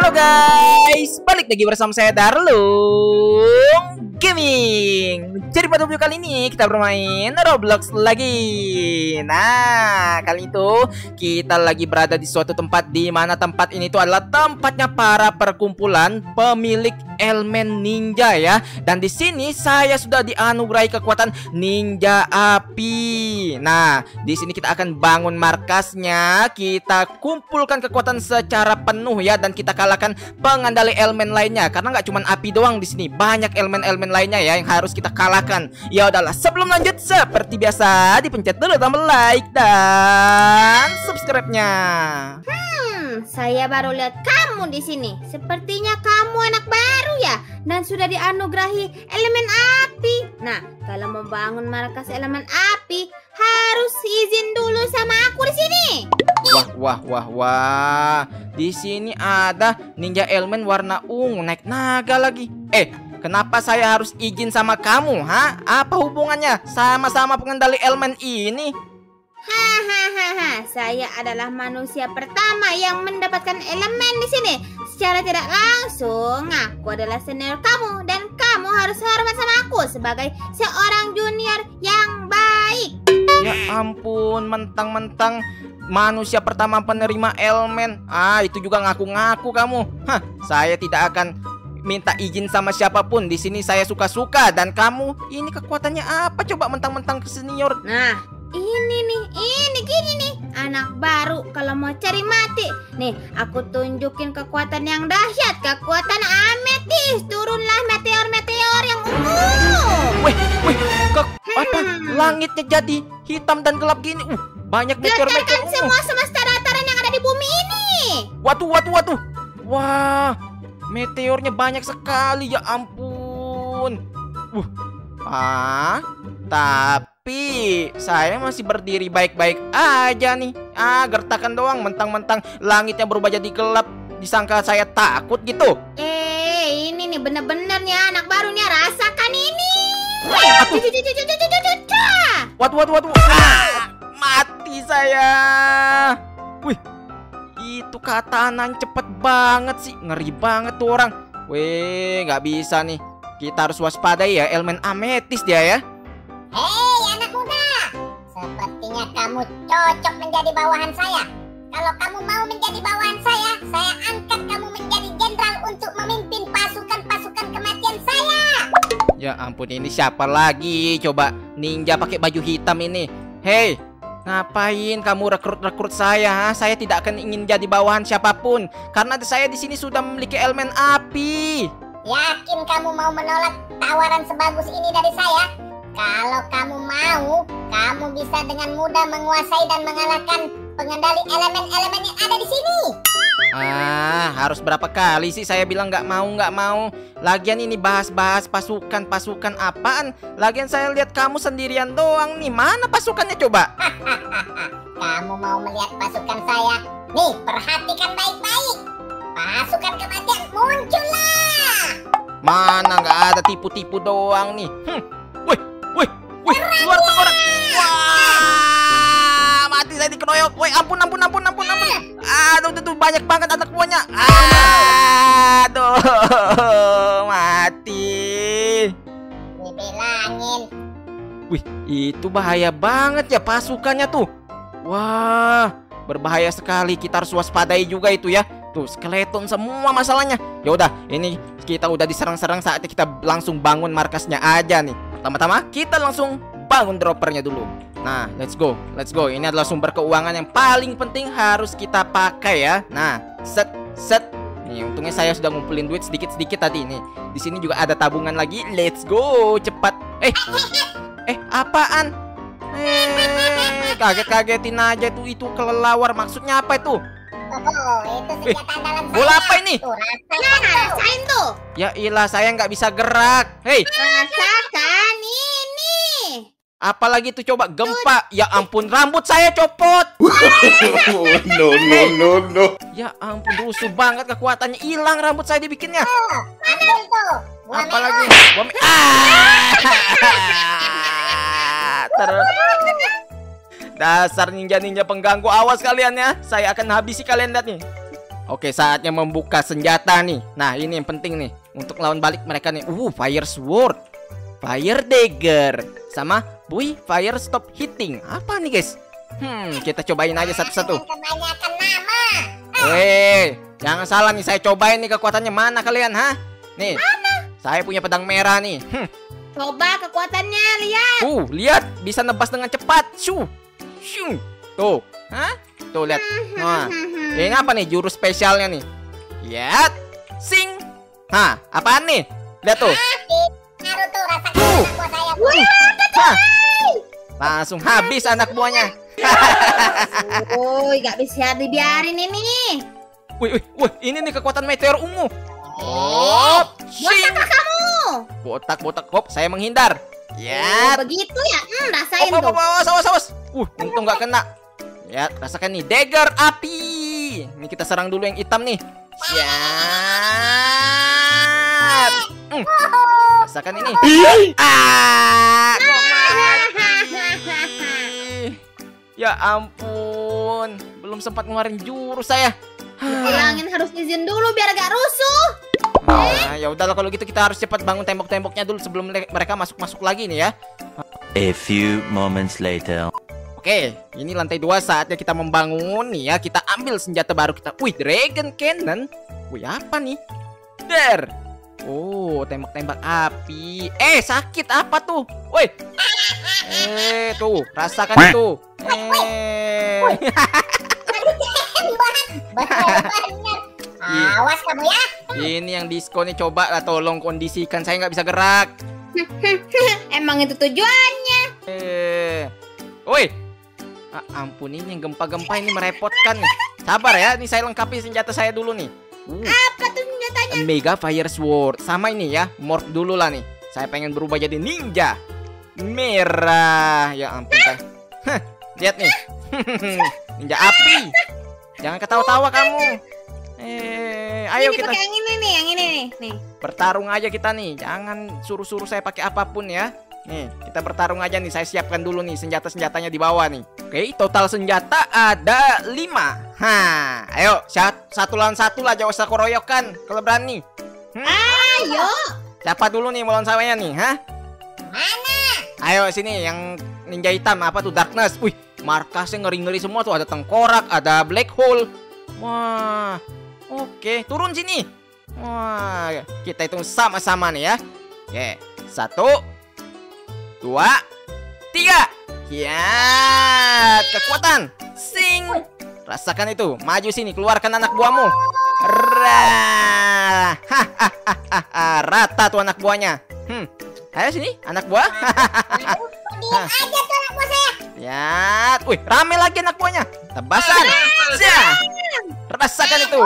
Halo guys, balik lagi bersama saya Darlung Gaming. Jadi pada video kali ini kita bermain Roblox lagi. Nah, kali itu kita lagi berada di suatu tempat di mana tempat ini itu adalah tempatnya para perkumpulan pemilik elemen ninja ya. Dan di sini saya sudah dianugerahi kekuatan ninja api. Nah, di sini kita akan bangun markasnya, kita kumpulkan kekuatan secara penuh ya dan kita kalahkan pengendali elemen lainnya karena nggak cuma api doang di sini, banyak elemen-elemen lainnya ya yang harus kita kalahkan. Ya udahlah, sebelum lanjut seperti biasa dipencet dulu tombol like dan subscribe-nya. Hmm, saya baru lihat kamu di sini. Sepertinya kamu anak baru ya dan sudah dianugerahi elemen api. Nah, kalau membangun markas elemen api harus izin dulu sama aku di sini. Wah, wah, wah, wah. Di sini ada ninja elemen warna ungu naik naga lagi. Eh, kenapa saya harus izin sama kamu, ha? Apa hubungannya sama-sama pengendali elemen ini? Hahaha, saya adalah manusia pertama yang mendapatkan elemen di sini. Secara tidak langsung, aku adalah senior kamu dan kamu harus hormat sama aku sebagai seorang junior yang baik. Ya ampun, mentang-mentang manusia pertama penerima elemen. Ah, itu juga ngaku-ngaku kamu. Hah, saya tidak akan minta izin sama siapa pun. Di sini saya suka-suka dan kamu ini kekuatannya apa coba mentang-mentang ke senior? Nah, ini nih, ini gini nih. Anak baru kalau mau cari mati. Nih, aku tunjukin kekuatan yang dahsyat. Kekuatan ametis. Turunlah meteor-meteor yang ungu. Wih, wih, ke apa? Langitnya jadi hitam dan gelap gini. Uh, banyak meteor-meteor ungu. semua semesta dataran yang ada di bumi ini. Waduh, waduh, waduh. Wah, Meteornya banyak sekali ya ampun. Wah. Ah, tapi saya masih berdiri baik-baik aja nih. Ah, gertakan doang mentang-mentang langit yang berubah jadi gelap. Disangka saya takut gitu. Eh, ini nih bener-bener nih anak barunya rasakan ini. Aku... What, what, what, mati saya. Itu katananya cepet banget sih. Ngeri banget tuh orang. Wih, nggak bisa nih. Kita harus waspadai ya, elemen ametis dia ya. Hei anak muda, sepertinya kamu cocok menjadi bawahan saya. Kalau kamu mau menjadi bawahan saya, saya angkat kamu menjadi jenderal untuk memimpin pasukan-pasukan kematian saya. Ya ampun, ini siapa lagi? Coba ninja pakai baju hitam ini. Hei, ngapain kamu rekrut-rekrut saya? Saya tidak akan ingin jadi bawahan siapa pun karena saya di sini sudah memiliki elemen api. Yakin kamu mau menolak tawaran sebagus ini dari saya? Kalau kamu mau, kamu bisa dengan mudah menguasai dan mengalahkan pengendali elemen-elemen yang ada di sini. Ah, harus berapa kali sih saya bilang nggak mau, nggak mau. Lagian ini bahas-bahas pasukan-pasukan apaan? Lagian saya lihat kamu sendirian doang nih. Mana pasukannya coba? Kamu mau melihat pasukan saya? Nih, perhatikan baik-baik. Pasukan kematian muncullah. Mana nggak ada tipu-tipu doang nih. Hmm. Dikeroyok. Woi, ampun, ampun, ampun, ampun, ampun. Aduh, tuh, tuh banyak banget anak buahnya. Aduh, mati. Dibilangin. Wih, itu bahaya banget ya pasukannya tuh. Wah, berbahaya sekali. Kita harus waspadai juga itu ya. Tuh, skeleton semua masalahnya. Ya udah, ini kita udah diserang-serang saatnya kita langsung bangun markasnya aja nih. Pertama-tama kita langsung bangun droppernya dulu. Nah, let's go. Let's go. Ini adalah sumber keuangan yang paling penting harus kita pakai ya. Nah, set set. Nih, untungnya saya sudah ngumpulin duit sedikit-sedikit tadi nih. Di sini juga ada tabungan lagi. Let's go, cepat. Eh, Eh, apaan? Eh, kaget-kagetin aja tuh itu kelelawar. Maksudnya apa itu? Oh, itu saya. Bola apa ini? Tuh, rasain tuh. Ya ilah, saya nggak bisa gerak. Hei, Rasakan ini. Apalagi itu coba gempa. Ya ampun, rambut saya copot. no, no, no, no. Ya ampun, rusuh banget kekuatannya. Hilang rambut saya dibikinnya. Buah Apalagi merah. Buah me- Ah! Ter- Dasar ninja-ninja pengganggu awas kalian ya. Saya akan habisi kalian lihat nih. Oke, saatnya membuka senjata nih. Nah, ini yang penting nih untuk lawan balik mereka nih. Uh, fire sword, fire dagger, sama bui fire stop hitting. Apa nih, guys? Hmm, kita cobain aja satu-satu. Jangan Kebanyakan nama. Weh, jangan salah nih. Saya cobain nih kekuatannya mana kalian, ha? Nih, saya punya pedang merah nih. Hmm, Coba kekuatannya, lihat. uh, lihat bisa nebas dengan cepat. Shoo, shoo. Tuh, hah? Tuh lihat. Nah, ini apa nih jurus spesialnya nih? Lihat, sing. Hah, apaan nih? Lihat tuh. Hah, langsung habis anak buahnya. Woi, gak bisa dibiarin ini. Wih, wih, wih, ini nih kekuatan meteor ungu. Oh. Bosankah kamu? Botak, botak, hop, saya menghindar. Oh, Ya, begitu ya? Hmm, rasain hop, tuh. awas, awas, awas. Uh, untung nggak kena. Ya, rasakan nih, dagger api. Ini kita serang dulu yang hitam nih. Siap. Hmm, rasakan ini. Ah, kok mati? Ya ampun, belum sempat ngeluarin jurus saya. Bilangin harus izin dulu biar gak rusuh. Nah, ya udahlah kalau gitu kita harus cepat bangun tembok-temboknya dulu sebelum mereka masuk-masuk lagi nih ya. A few moments later. Oke, ini lantai dua saatnya kita membangun nih ya. Kita ambil senjata baru kita. Wih, Dragon Cannon. Wih, apa nih? Der. Oh, tembak-tembak api. Eh, sakit apa tuh? Woi. Eh, tuh, rasakan itu. Eh. Bener-bener. Awas kamu ya. Ini yang diskon nih coba lah tolong kondisikan saya nggak bisa gerak. Emang itu tujuannya. Eh. Woi. Ah, ampun ini yang gempa-gempa ini merepotkan nih. Sabar ya, ini saya lengkapi senjata saya dulu nih. Uh. Mega Fire Sword Sama ini ya Morph dulu lah nih Saya pengen berubah jadi ninja Merah Ya ampun saya Hah, Lihat nih Ninja api Jangan ketawa-tawa kamu Eh, ayo ini kita pakai yang ini nih, yang ini nih. Nih. bertarung aja kita nih. Jangan suruh-suruh saya pakai apa pun ya. Nih, kita bertarung aja nih. Saya siapkan dulu nih senjata-senjatanya di bawah nih. Oke, total senjata ada 5. Hah, ayo sat- satu lawan satu lah, jangan usah keroyokan kalau berani. Ayo. Siapa dulu nih melawan saya nih, hah? Mana? Ayo sini yang ninja hitam apa tuh darkness. Wih, markasnya ngeri-ngeri semua tuh ada tengkorak, ada black hole. Wah. Oke, turun sini. Wah, kita hitung sama-sama nih ya. Oke, satu, dua, tiga. Ya, kekuatan. Sing. Rasakan itu. Maju sini, keluarkan anak buahmu. Rah. Hahaha. Rata tuh anak buahnya. Hmm. Ayo sini, anak buah. Aja tuh anak buah saya. Lihat, wih, rame lagi anak buahnya. Tebasan. Sia. Rasakan itu.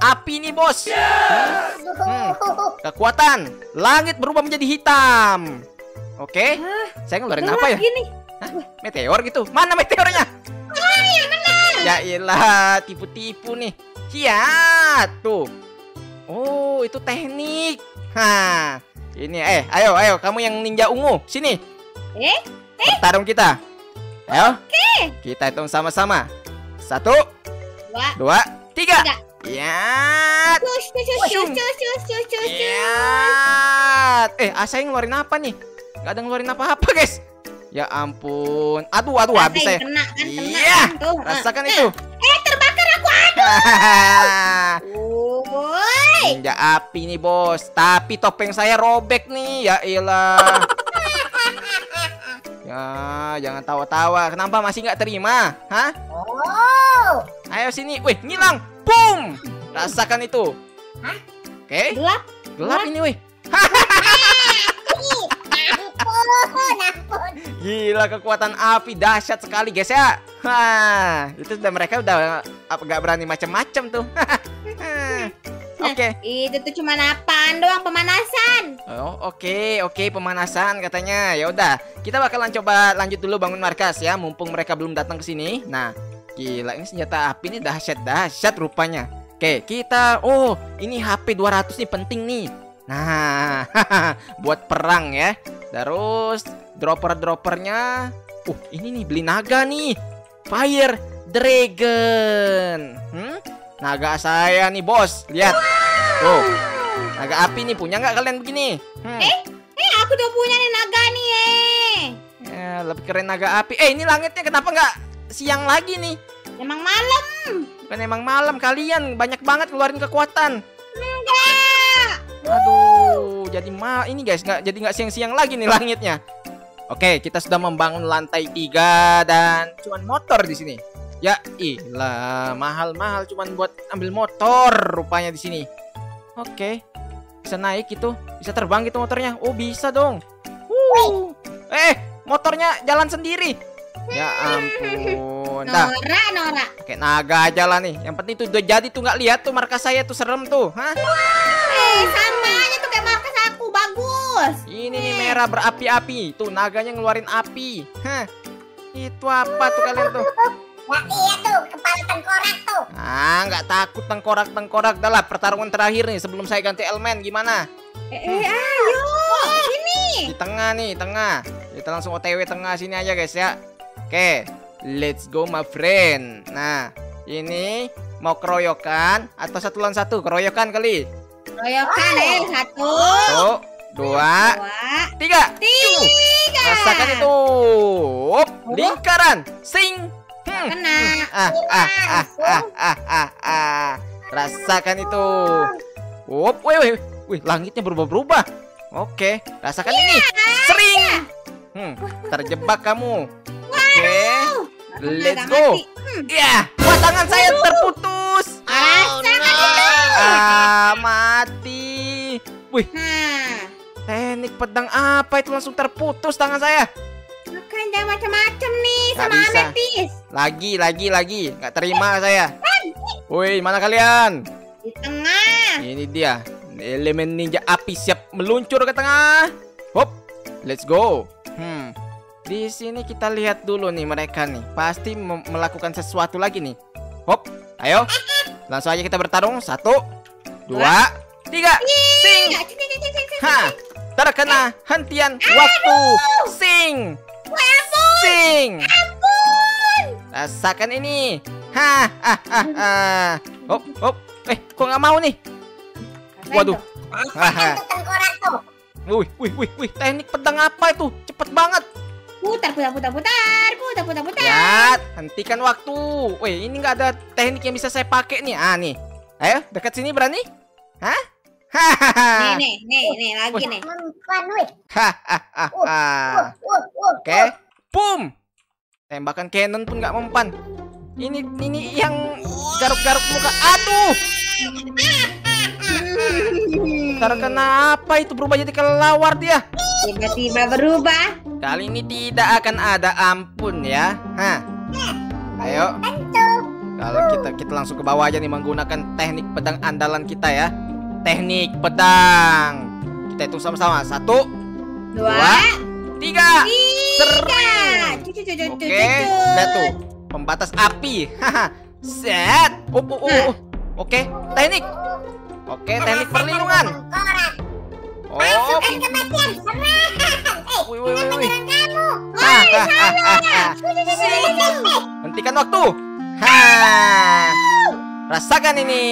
Api nih, Bos. Hmm. Kekuatan. Langit berubah menjadi hitam. Oke. Okay. Saya ngeluarin apa ya? Gini. Hah? Meteor gitu. Mana meteornya? Iya, Air benar. Ya ilah, tipu-tipu nih. Siat tuh. Oh, itu teknik. Hah. Ini eh ayo ayo kamu yang ninja ungu, sini. Eh? Eh? Tarung kita. Ayo. Oke. Okay. Kita hitung sama-sama. Satu. Dua. Dua. Tiga. tiga. Ya. Cus, cus, cus, cus, cus, cus, cus, cus. Ya. Eh, Asa yang ngeluarin apa nih? Gak ada ngeluarin apa-apa, guys. Ya ampun. Aduh, aduh, habis saya. Kena kan, kena Iya. kan tuh. Rasakan Eh, itu. Eh, terbakar aku. Woi. Ninja api nih, Bos. Tapi topeng saya robek nih. Ya ilah. ya, jangan tawa-tawa. Kenapa masih nggak terima? Hah? Oh. Ayo sini. Wih, ngilang. Boom. Rasakan itu. Hah? Oke. Gelap. Gelap ini, wih. Gila kekuatan api dahsyat sekali guys ya. Hah, itu udah mereka udah apa gak berani macam-macam tuh. Oke. Itu tuh cuma apaan doang pemanasan. Oh, oke, oke pemanasan katanya. Ya udah, kita bakalan coba lanjut dulu bangun markas ya, mumpung mereka belum datang ke sini. Nah, gila ini senjata api ini dahsyat-dahsyat rupanya. Oke, kita oh, ini HP 200 nih penting nih. Nah, buat perang ya. Terus dropper-droppernya. Uh, ini nih beli naga nih. Fire Dragon. Hmm? naga saya nih bos. Lihat. Tuh. Naga api nih punya nggak kalian begini? Hmm. Eh, aku udah punya nih naga nih, eh. Ya, lebih keren naga api. Eh, ini langitnya kenapa nggak siang lagi nih? Emang malam. Kan emang malam kalian banyak banget keluarin kekuatan. Enggak. Aduh, jadi ma ini guys nggak jadi nggak siang-siang lagi nih langitnya. Oke, kita sudah membangun lantai tiga dan cuman motor di sini. Ya, ilah mahal-mahal cuman buat ambil motor rupanya di sini. Oke, bisa naik itu, bisa terbang gitu motornya. Oh bisa dong. Wuh. Eh, motornya jalan sendiri. Ya ampun. Dah, Nora, Nora. pakai naga aja lah nih. Yang penting tuh udah jadi tuh nggak lihat tuh markas saya tuh serem tuh. Hah? Eh, sama aja tuh kayak markas aku. Bagus. Ini nih merah berapi-api. Tuh naganya ngeluarin api. Hah. Itu apa tuh kalian tuh? Nah iya tuh, kepala tengkorak tuh. Ah, nggak takut tengkorak-tengkorak. Dah lah, pertarungan terakhir nih sebelum saya ganti elemen gimana? Eh, eh ayo. Sini. Di tengah nih, tengah. Kita langsung OTW tengah sini aja guys ya. Oke, let's go my friend. Nah, ini mau keroyokan atau satu lawan satu? Keroyokan kali. Royokan, eh. Satu. Satu, dua, Dua. tiga. Tiga. Rasakan itu. Up, lingkaran. Sing. Hmm. Kena. Ah, ah, ah, ah, ah, ah, ah. Rasakan itu. Up, wih, wih, wih, langitnya berubah-berubah. Oke, rasakan ini. Sering. Hmm, terjebak kamu. Oke, let's go. Hmm. Ya, wah tangan saya terputus. Itu. Ah, mati. Wih, Nah, teknik pedang apa itu langsung terputus tangan saya. makan jangan macam-macam nih Nggak sama bisa. ametis. Lagi, lagi, lagi. Nggak terima saya. Woi, mana kalian? Di tengah. Ini dia. Elemen ninja api siap meluncur ke tengah. Hop. Let's go. Hmm. Di sini kita lihat dulu nih mereka nih. Pasti melakukan sesuatu lagi nih. Hop. Ayo. Langsung aja kita bertarung. Satu, dua, tiga. Sing. Ha. Terkena hentian waktu. Sing. Sing. Rasakan ini. Ha, ha, ha, ha. Hop, hop. Eh, kok nggak mau nih? Waduh. tuh. Wih, wih, wih, wih, teknik pedang apa itu? Cepet banget. Putar, putar, putar, putar, putar, putar, putar. Lihat, hentikan waktu. Wih, ini nggak ada teknik yang bisa saya pakai nih. Ah, nih. Ayo, dekat sini berani? Hah? Nih, Hahaha. nih, nih, nih, lagi nih. Hahaha. Oke. Boom. Tembakan cannon pun nggak mempan. Ini ini yang garuk-garuk muka. Aduh. Terkena apa itu berubah jadi kelelawar dia? Tiba-tiba berubah. Kali ini tidak akan ada ampun ya. Hah. Ayo. Kalau kita kita langsung ke bawah aja nih menggunakan teknik pedang andalan kita ya. Teknik pedang. Kita hitung sama-sama. Satu, Dua, dua, tiga. tiga. Oke, lihat tuh. Pembatas api. Set. Oh, oh, oh. Oke, teknik. Oke, teknik perlindungan. Oh. Pasukan kematian. Hentikan waktu. Ha. Rasakan ini.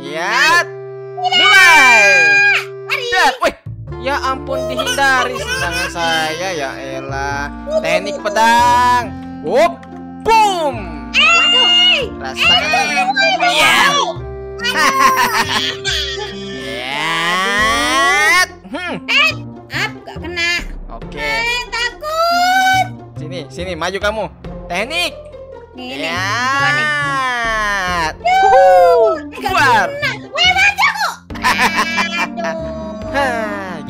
Lihat. Mulai. Lihat. Wih. Ya ampun dihindari serangan saya ya elah. Teknik pedang. Wup. Boom. Rasakan. Lihat. Hmm. Ap, gak kena. Oke. Eh, takut. Sini, sini maju kamu. Teknik. Lihat. Gak Keluar.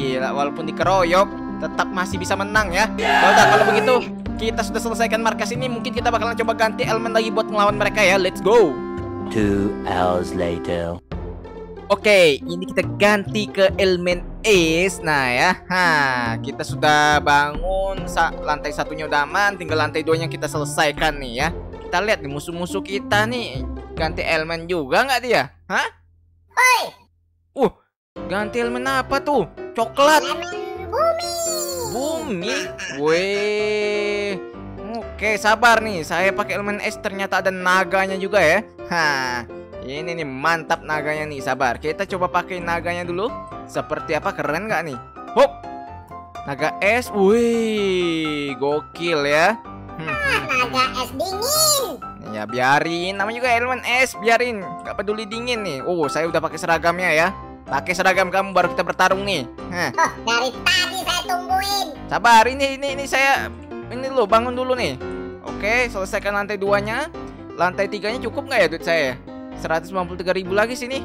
gila walaupun dikeroyok tetap masih bisa menang ya. Ya udah kalau begitu kita sudah selesaikan markas ini mungkin kita bakalan coba ganti elemen lagi buat ngelawan mereka ya. Let's go. Two hours later. Oke, ini kita ganti ke elemen Ace. Nah ya, ha, kita sudah bangun sa lantai satunya udah aman, tinggal lantai duanya kita selesaikan nih ya. Kita lihat nih musuh-musuh kita nih ganti elemen juga nggak dia? Hah? Uh, ganti elemen apa tuh? Coklat. Elemen bumi. Bumi. Weh. Oke, sabar nih. Saya pakai elemen es ternyata ada naganya juga ya. Ha. Ini nih mantap naganya nih, sabar. Kita coba pakai naganya dulu. Seperti apa? Keren nggak nih? Hop. Naga es. Wih, gokil ya. Hmm, hmm. Naga es dingin. Ya biarin, namanya juga elemen es, biarin. Gak peduli dingin nih. Oh, saya udah pakai seragamnya ya. Pakai seragam kamu baru kita bertarung nih. Hah. Oh, dari tadi saya tungguin. Sabar, ini ini ini saya ini lo bangun dulu nih. Oke, selesaikan lantai duanya. Lantai tiganya cukup nggak ya duit saya? 193 ribu lagi sini.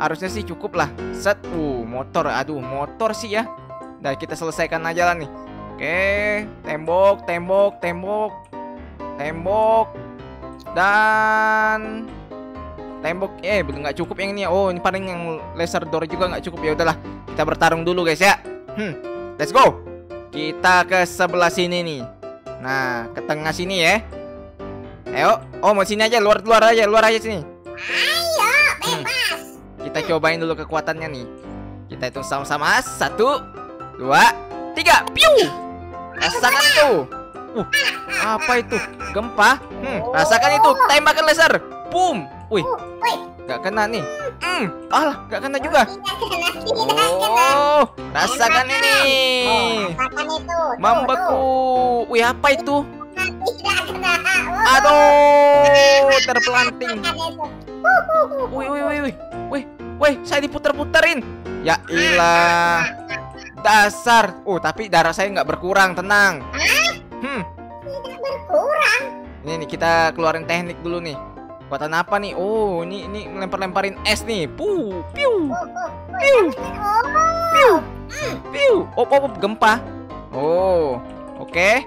Harusnya sih cukup lah. Set, uh, motor, aduh, motor sih ya. Dan kita selesaikan aja lah nih. Oke, tembok, tembok, tembok, tembok, dan tembok. Eh, belum nggak cukup yang ini. ya. Oh, ini paling yang laser door juga nggak cukup ya. Udahlah, kita bertarung dulu guys ya. Hmm, let's go. Kita ke sebelah sini nih. Nah, ke tengah sini ya. Ayo, oh mau sini aja, luar luar aja, luar aja sini. Ayo, Hmm. bebas. Kita cobain dulu kekuatannya nih. Kita hitung sama-sama. Satu, dua, tiga. Piu! Rasakan itu. Uh, apa itu? Gempa? Hmm, rasakan itu. Tembakan laser. Boom. Wih, woi, gak kena nih. Hmm, alah, gak kena juga. Oh, rasakan ini. Oh, rasakan itu. Tuh, Membeku. Wih, apa itu? Oh, Aduh, terpelanting. Wih, wih, wih, wih, wih, wih, saya diputer-puterin. Ya ilah, dasar. Oh, tapi darah saya nggak berkurang, tenang. Hmm, Tidak berkurang. ini nih kita keluarin teknik dulu nih. Kekuatan apa nih? Oh, ini ini melempar-lemparin es nih. Puh, piu, piu, Oh, piu. Oh, oh, oh, gempa. Oh, oke.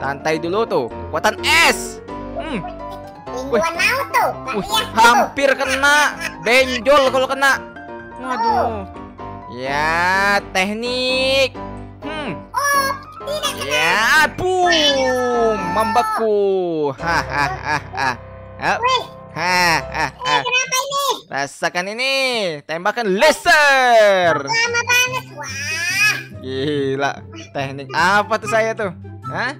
Santai dulu tuh. Kekuatan es. Hmm, Wih, tuh. hampir kena. Benjol kalau kena. Waduh. Ya, teknik. Hmm. Tidak kena. Ya, boom, membeku. Hahaha. Wih, Hahaha. kenapa ini? Rasakan ini, tembakan laser. Lama banget. Wah. Gila, teknik apa tuh saya tuh? Hah?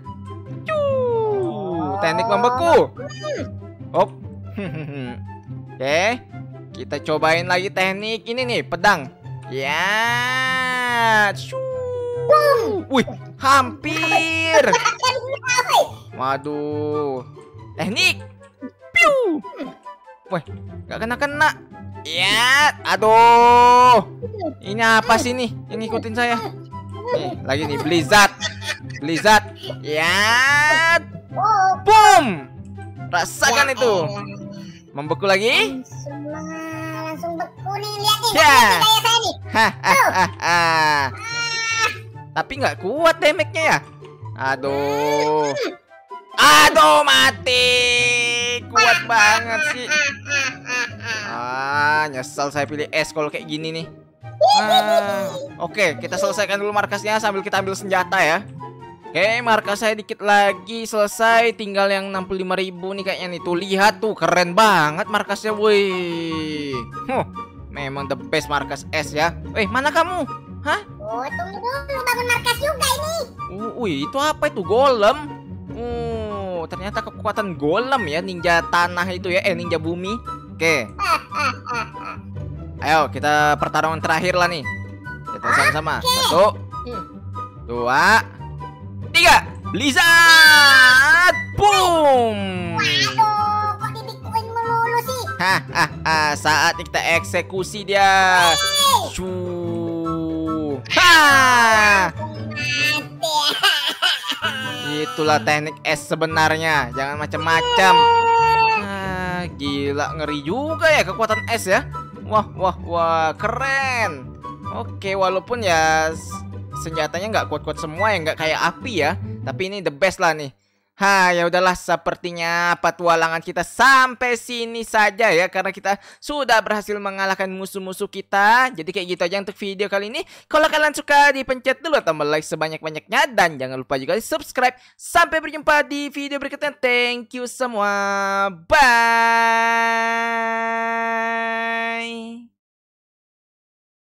Cuuu, teknik membeku. Hop. Oke, kita cobain lagi teknik ini nih, pedang. Ya. Wih, hampir. Waduh. Teknik. Piu. Wih, gak kena-kena. Ya, aduh. Ini apa sih nih yang ngikutin saya? Nih, lagi nih Blizzard. Blizzard. Ya, boom. Rasakan ya itu. Membeku lagi. Langsung, langsung beku nih. Lihat nih. Ya. Lihat nih gaya saya nih. Hahaha. Tapi nggak kuat damage-nya ya. Aduh. Aduh, mati. Kuat banget sih. Ah, nyesel saya pilih es kalau kayak gini nih. Ah, Oke, kita selesaikan dulu markasnya sambil kita ambil senjata ya. Oke, markas saya dikit lagi selesai. Tinggal yang 65.000 nih kayaknya nih. Tuh, lihat tuh, keren banget markasnya, woi. Huh, memang the best markas es ya. Eh, mana kamu? Oh, tunggu dulu. Bangun markas juga ini. Uh, wih, itu apa itu? Golem? Oh, ternyata kekuatan golem ya, ninja tanah itu ya, eh ninja bumi. Oke, ayo kita pertarungan terakhir lah nih. Kita sama-sama. Satu, dua, tiga. Blizzard! Boom! Aduh, kok dibikuin melulu sih? Hahaha, saat kita eksekusi dia. Shoo. Ha! Itulah teknik es sebenarnya. Jangan macam-macam. Ah, gila ngeri juga ya kekuatan es ya. Wah, wah, wah, keren. Oke, walaupun ya senjatanya nggak kuat-kuat semua ya, nggak kayak api ya. Tapi ini the best lah nih. Ha, ya udahlah sepertinya petualangan kita sampai sini saja ya karena kita sudah berhasil mengalahkan musuh-musuh kita. Jadi kayak gitu aja untuk video kali ini. Kalau kalian suka dipencet dulu tombol like sebanyak-banyaknya dan jangan lupa juga di subscribe. Sampai berjumpa di video berikutnya. Thank you semua. Bye.